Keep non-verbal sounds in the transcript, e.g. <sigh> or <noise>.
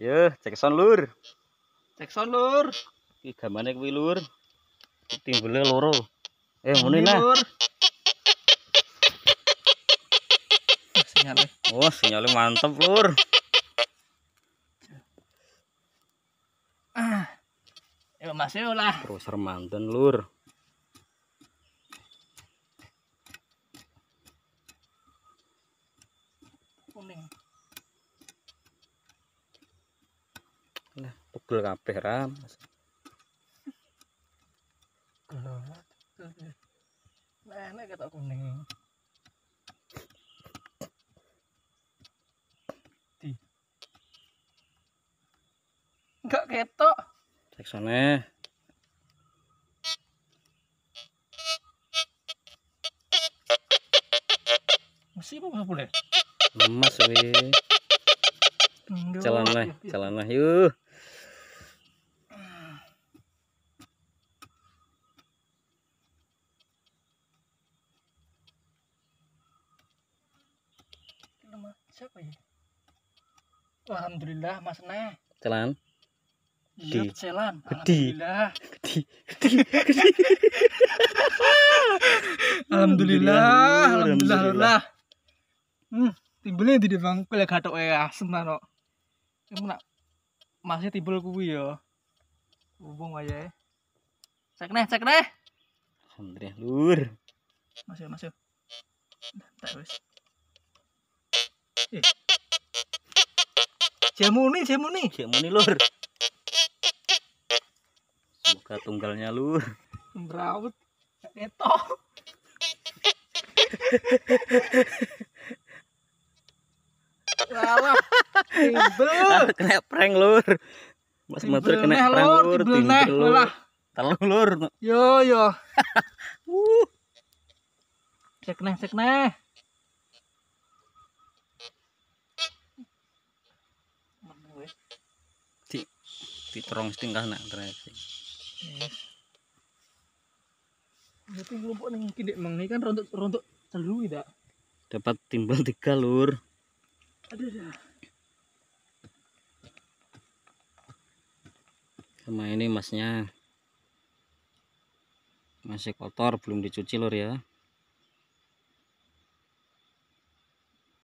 Yo, cek son lur. Cek son lur. Iki gamane kuwi lur. Timbule loro. Eh, ngene nah. Lur. Sinyalnya. Wah, sinyalnya mantep lur. Ah. Yuk mas yuk lah. Terus remanten lur. Kuning. Lah, pegel kabeh ram. Ini kata kuning. Di. Enggak ketok. Cek sone. Mesti apa boleh? Lemas we. Jalan lah, jalan lah yuk. Siapa ya? Alhamdulillah Mas Neh. Iya, Gede. selan. Gede. Alhamdulillah. Gede. Alhamdulillah, <laughs> Alhamdulillah, alhamdulillah, alhamdulillah. alhamdulillah. Hmm, timbulnya di bang kuliah gatok ya asem ta no. Iku nak masih timbul kuwi ya. Hubung aja. Cek neh, cek neh. Alhamdulillah lur. Masuk, masuk. Tak wis. Eh. Jamu nih, jamu nih. Cek muni lur. Semoga tunggalnya lur. Merawat. Ketok. Salah. Timbul. Ah, kena prank lur. Mas Timbul kena prank Lur, timbul lur. Telu lur. Yo yo. <laughs> Cek neh, cek neh. Di di terong setingkah nak ternyata. Tapi kelompok ning kidek mang ini kan rontok rontok telu tidak. Dapat timbal tiga lur. Aduh dah. Sama ini masnya masih kotor belum dicuci lur ya.